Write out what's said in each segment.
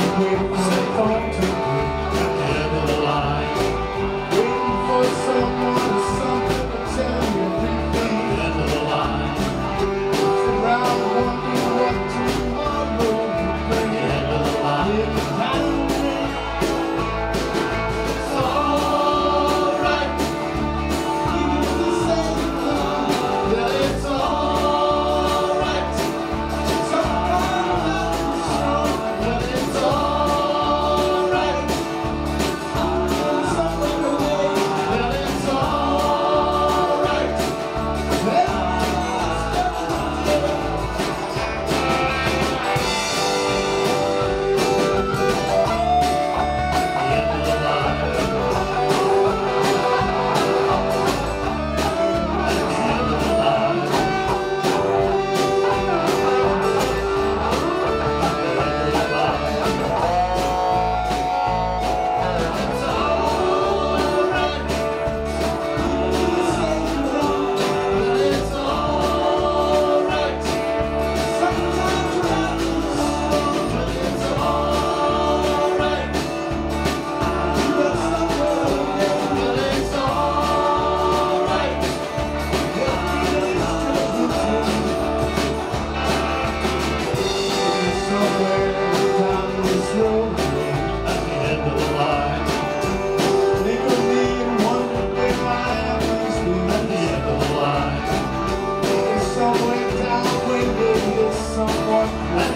you someone.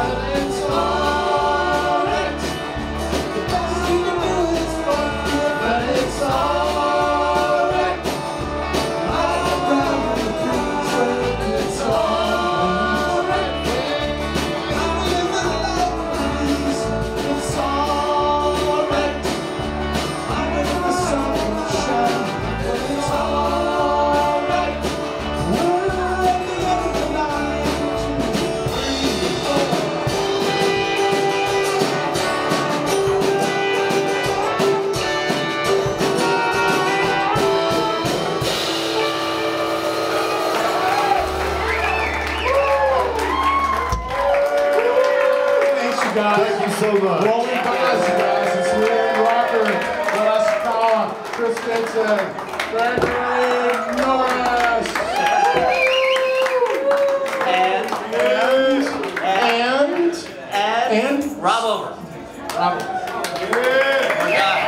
silence. so much. Rolling past guys. It's Leland Rucker, Kris Ditson, Gregory Morris. And, and, and, and, and, and Rob Ober. Rob Ober. Oh yeah.